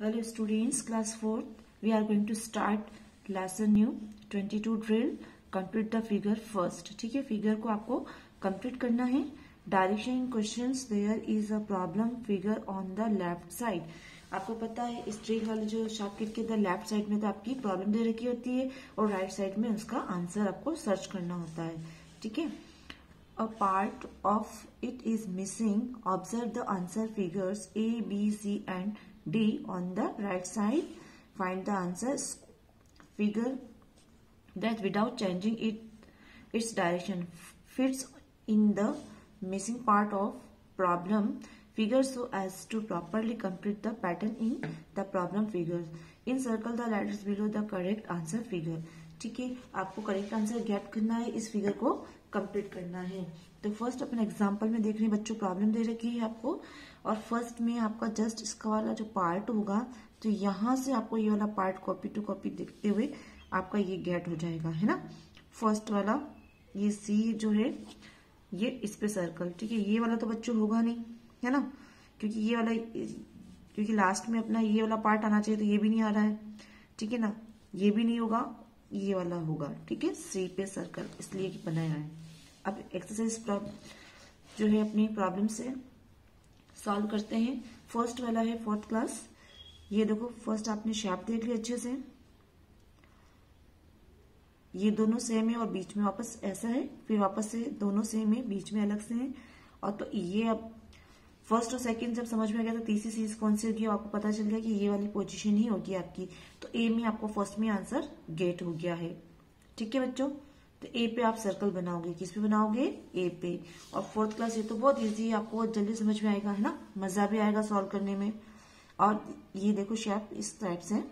Hello students, class 4th. We are going to start lesson new 22 drill. Complete the figure first. ठीक है figure को आपको complete करना है direction in question there is a problem figure on the left side आपको पता है इस ड्रिल वाले जो शॉर्टकट के अंदर लेफ़्ट साइड में तो आपकी प्रॉब्लम दे रखी होती है और राइट right साइड में उसका आंसर आपको सर्च करना होता है ठीक है A part of it is missing. Observe the answer figures A, B, C and D on the right side. Find the answer figure that without changing it its direction fits in the missing part of problem figure so as to properly complete the pattern in the problem figures. Encircle the letters below the correct answer figure. ठीक है आपको correct answer gate करना है इस figure को complete करना है तो फ़र्स्ट अपन एग्जांपल में देख रहे हैं बच्चों प्रॉब्लम दे रखी है आपको और फ़र्स्ट में आपका जस्ट इसका वाला जो पार्ट होगा तो यहाँ से आपको ये वाला पार्ट कॉपी टू कॉपी देखते हुए आपका ये गेट हो जाएगा, है ना? फ़र्स्ट वाला, ये सी जो है, ये इस पे सर्कल ठीक है? ये वाला तो बच्चों होगा नहीं, है ना? क्योंकि ये वाला, क्योंकि लास्ट में अपना ये वाला पार्ट आना चाहिए तो ये भी नहीं आ रहा है, ठीक है ना? ये भी नहीं होगा, ये वाला होगा, ठीक है? सी पे सर्कल इसलिए बनाया है। अब एक्सरसाइज जो है अपनी प्रॉब्लम से सॉल्व करते हैं। फ़र्स्ट वाला है फोर्थ क्लास ये देखो फ़र्स्ट आपने शेप देख लिया अच्छे से। ये दोनों सेम है और बीच में वापस ऐसा है। फिर वापस से दोनों सेम है, बीच में अलग से है। और तो ये अब फ़र्स्ट और सेकंड जब समझ में आ गया तो तीसरी सीरीज़ कौन सी होगी? आपको पता चल गया कि ये वाली पोजीशन ही होगी आपकी। तो ए में आपको फ़र्स्ट में आंसर गेट हो गया है। ठीक है बच्चों? तो ए पे आप सर्कल बनाओगे, किस पे बनाओगे? ए पे। और फोर्थ क्लास ये तो बहुत इजी है, आपको जल्दी समझ में आएगा, है ना? मज़ा भी आएगा सॉल्व करने में। और ये देखो शेप इस टाइप से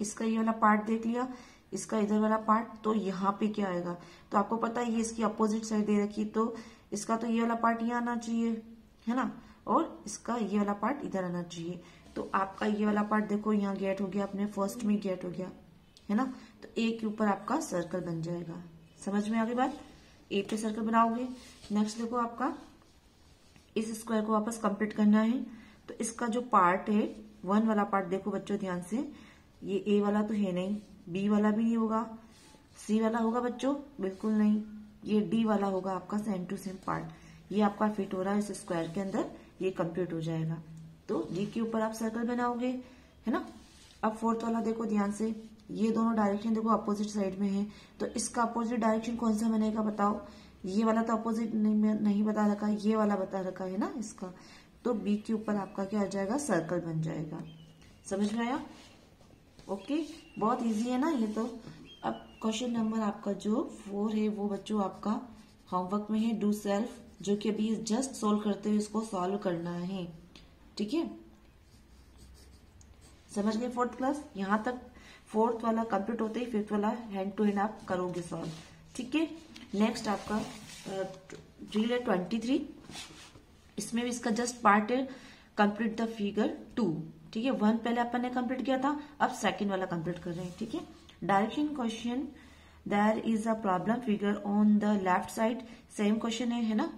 इसका ये वाला पार्ट देख लिया, इसका इधर वाला पार्ट तो यहाँ पे क्या आएगा? तो आपको पता है ये इसकी अपोजिट साइड दे रखी तो इसका तो ये वाला पार्ट यहाँ आना चाहिए, है ना? और इसका ये वाला पार्ट इधर आना चाहिए। तो आपका ये वाला पार्ट देखो, यहाँ गेट हो गया, अपने फ़र्स्ट में गेट हो गया, है ना? तो ए के ऊपर आपका सर्कल बन जाएगा। समझ में आ गई बात? ए पे सर्कल बनाओगे। नेक्स्ट देखो आपका, इस स्क्वायर को वापस कंप्लीट करना है। तो इसका जो पार्ट है वन वाला पार्ट देखो बच्चों ध्यान से। ये ए वाला तो है नहीं बी वाला भी नहीं होगा। सी वाला होगा बच्चों? बिल्कुल नहीं। ये डी वाला होगा आपका सेम टू सेम पार्ट ये आपका फिट हो रहा है इस स्क्वायर के अंदर, ये कंप्लीट हो जाएगा। तो डी के ऊपर आप सर्कल बनाओगे, है ना? अब फोर्थ वाला देखो ध्यान से। ये दोनों डायरेक्शन देखो अपोजिट साइड में है। तो इसका अपोजिट डायरेक्शन कौन सा बनेगा बताओ? ये वाला तो अपोजिट नहीं, बता रखा ये वाला बता रखा है ना इसका। तो बी के ऊपर आपका क्या आ जाएगा? सर्कल बन जाएगा। समझ में आया ओके बहुत इजी है ना ये तो। अब क्वेश्चन नंबर आपका जो फोर है वो बच्चों आपका होमवर्क में है। डू सेल्फ जो कि अभी जस्ट सोल्व करते हुए इसको सॉल्व करना है। ठीक है? समझ गए फोर्थ क्लास यहाँ तक फोर्थ वाला कंप्लीट होते ही फिफ्थ वाला हैंड टू हैंड आप करोगे सॉल्व ठीक है? नेक्स्ट आपका ड्रिल है ट्वेंटी थ्री इसमें भी इसका जस्ट पार्ट है कंप्लीट द फिगर टू ठीक है? वन पहले अपन ने कंप्लीट किया था, अब सेकंड वाला कंप्लीट कर रहे हैं, ठीक है? Direction question there is a problem figure on the left side same question है है ना?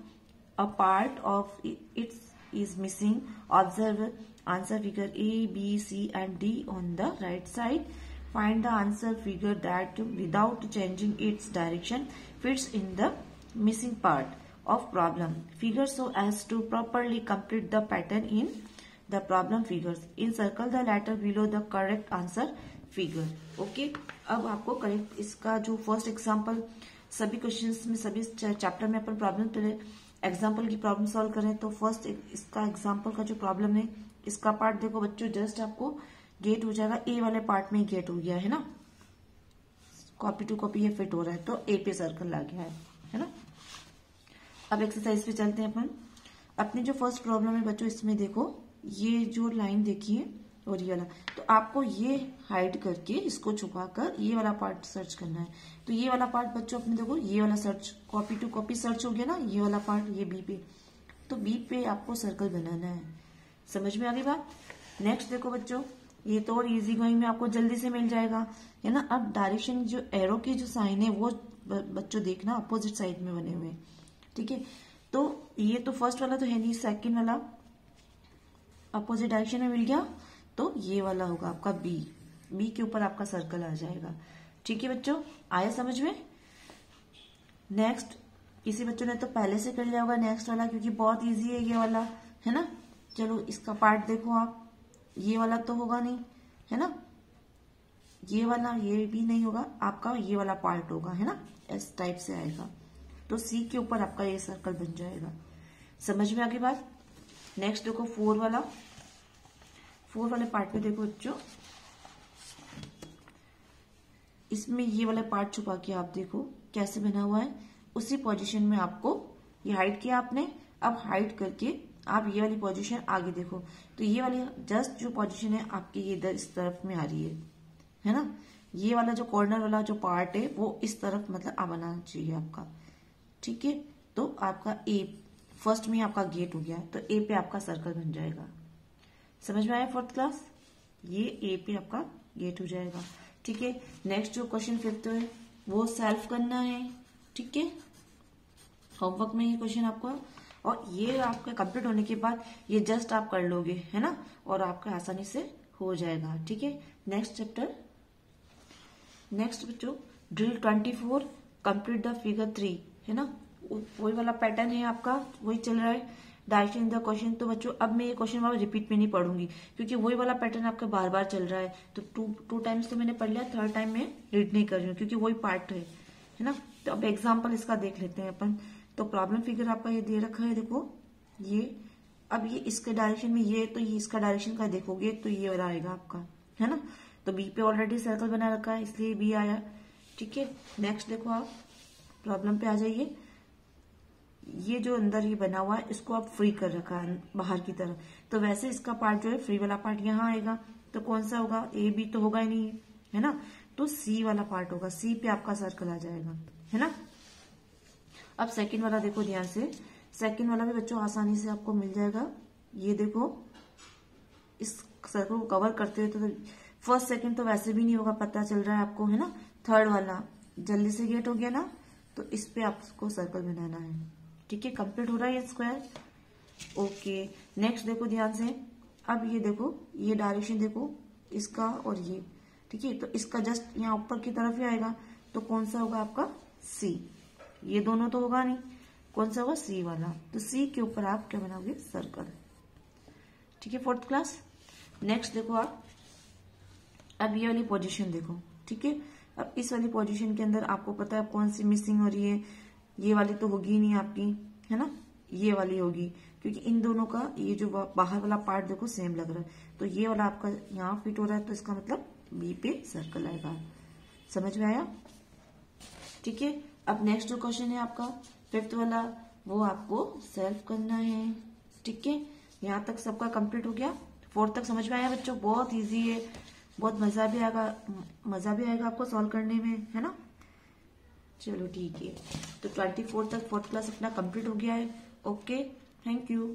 A part of its is missing observe answer figure A B C and D on the right side. Find the answer figure that without changing its direction fits in the missing part of problem figure so as to properly complete the pattern in the problem figures encircle the letter below the correct answer figure okay अब आपको correct इसका जो first example सभी questions में सभी chapter में अपन problem पहले एग्ज़ाम्पल की प्रॉब्लम सॉल्व करें तो फ़र्स्ट इसका एग्ज़ाम्पल का जो प्रॉब्लम है इसका पार्ट देखो बच्चों जस्ट आपको गेट हो जाएगा ए वाले पार्ट में गेट हो गया, है ना? कॉपी टू कॉपी ये फिट हो रहा है तो ए पे सर्कल आ गया है है ना? अब एक्सरसाइज पे चलते हैं अपन। अपनी जो फ़र्स्ट प्रॉब्लम है बच्चों, इसमें देखो, ये जो लाइन देखिए और ये वाला तो आपको ये हाइड करके इसको छुपा कर ये वाला पार्ट सर्च करना है। तो ये वाला पार्ट बच्चों, अपने देखो, ये वाला search copy to copy search हो गया ना, ये वाला पार्ट ये बी पे। तो बी पे आपको सर्कल बनाना है। समझ में आ गई बात? नेक्स्ट देखो बच्चों। ये तो और इजी गोइंग में आपको जल्दी से मिल जाएगा। है ना? अब डायरेक्शन जो एरो की जो साइन है, वो बच्चों देखना अपोजिट साइड में बने हुए। ठीक है? तो ये तो फ़र्स्ट वाला तो है नहीं सेकेंड वाला अपोजिट डायरेक्शन में मिल गया। तो ये वाला होगा आपका बी बी के ऊपर आपका सर्कल आ जाएगा। ठीक है बच्चों? आया समझ में? नेक्स्ट किसी बच्चों ने तो पहले से कर लिया होगा नेक्स्ट वाला, क्योंकि बहुत इजी है ये वाला। है ना? चलो, इसका पार्ट देखो आप। ये वाला तो होगा नहीं, है ना? ये वाला ये भी नहीं होगा, आपका ये वाला पार्ट होगा, है ना? इस टाइप से आएगा। तो सी के ऊपर आपका ये सर्कल बन जाएगा। समझ में आगे बात? नेक्स्ट देखो फोर वाला। फोर वाले पार्ट में देखो बच्चों। इसमें ये वाला पार्ट छुपा के आप देखो, कैसे बना हुआ है। उसी पोजीशन में आपको ये हाइट किया आपने। अब हाइट करके आप ये वाली पोजीशन आगे देखो। तो ये वाली जस्ट जो पोजीशन है, आपकी ये इधर इस तरफ़ में आ रही है। है ना? ये वाला जो कॉर्नर वाला जो पार्ट है, वो इस तरफ़ मतलब आना चाहिए आपका। ठीक है? तो आपका ए फ़र्स्ट में आपका गेट हो गया। तो ए पे आपका सर्कल बन जाएगा। समझ में आया फोर्थ क्लास ये ए पे आपका गेट हो जाएगा। ठीक है? नेक्स्ट जो क्वेश्चन फिफ्थ है, वो सेल्फ करना है। ठीक है? होमवर्क में ये क्वेश्चन आपका और ये आपका कंप्लीट होने के बाद ये जस्ट आप कर लोगे, है ना? और आपका आसानी से हो जाएगा, ठीक है? नेक्स्ट चैप्टर नेक्स्ट बच्चों drill twenty four complete the figure three है ना? वही वाला पैटर्न है आपका, वही चल रहा है। डायरेक्शन इन द क्वेश्चन तो बच्चों, अब मैं ये क्वेश्चन वाला रिपीट में नहीं पढ़ूँगी, क्योंकि वही वाला पैटर्न आपका बार बार चल रहा है। तो टू टू टाइम्स तो मैंने पढ़ लिया थर्ड टाइम में रीड नहीं कर रही हूँ, क्योंकि वही पार्ट है है ना? तो अब एग्ज़ाम्पल इसका देख लेते हैं अपन। तो प्रॉब्लम फिगर आपका ये दे रखा है, देखो, ये, अब ये इसके डायरेक्शन में ये तो ये इसका डायरेक्शन का देखोगे तो ये वाला आएगा आपका, है ना? तो बी पे ऑलरेडी सर्कल बना रखा है, इसलिए बी आया, ठीक है? नेक्स्ट देखो आप प्रॉब्लम पे आ जाइए। ये जो अंदर ये बना हुआ है, इसको आप फ्री कर रखा है, बाहर की तरफ़। तो वैसे इसका पार्ट जो है फ्री वाला पार्ट यहाँ आएगा। तो कौन सा होगा? ए बी तो होगा ही नहीं, है ना? तो सी वाला पार्ट होगा। सी पे आपका सर्कल आ जाएगा, है ना? अब सेकंड वाला देखो ध्यान से। सेकंड वाला भी बच्चों आसानी से आपको मिल जाएगा। ये देखो, इस सर्कल को कवर करते हुए तो फ़र्स्ट सेकंड तो वैसे भी नहीं होगा, पता चल रहा है आपको, है ना? थर्ड वाला, जल्दी से गेट हो गया ना तो इस पे आपको सर्कल बनाना है। ठीक है कंप्लीट हो रहा है ये स्क्वायर ओके नेक्स्ट देखो ध्यान से। अब ये देखो, ये डायरेक्शन देखो, इसका और ये। ठीक है तो इसका जस्ट यहाँ ऊपर की तरफ़ ही आएगा तो कौन सा होगा आपका? सी ये दोनों तो होगा नहीं। कौन सा होगा? सी वाला। तो सी के ऊपर आप क्या बनाओगे? सर्कल ठीक है फोर्थ क्लास नेक्स्ट देखो आप। अब ये वाली पोजीशन देखो। ठीक है? अब इस वाली पोजीशन के अंदर आपको पता है कौन सी मिसिंग हो रही है। ये वाली तो होगी नहीं आपकी, है ना? ये वाली होगी। क्योंकि इन दोनों का ये जो बाहर वाला पार्ट देखो सेम लग रहा है। तो ये वाला आपका यहाँ फिट हो रहा है तो इसका मतलब बी पे सर्कल आएगा। समझ में आया? ठीक है? अब नेक्स्ट जो क्वेश्चन है आपका फिफ्थ वाला, वो आपको सेल्फ करना है, ठीक है? यहाँ तक सबका कंप्लीट हो गया। फोर्थ तक समझ में आया बच्चों? बहुत इजी है। बहुत मज़ा भी आएगा, मज़ा भी आएगा आपको सॉल्व करने में, है ना? चलो ठीक है। तो ट्वेंटी फोर तक फोर्थ क्लास अपना कंप्लीट हो गया है। Okay thank you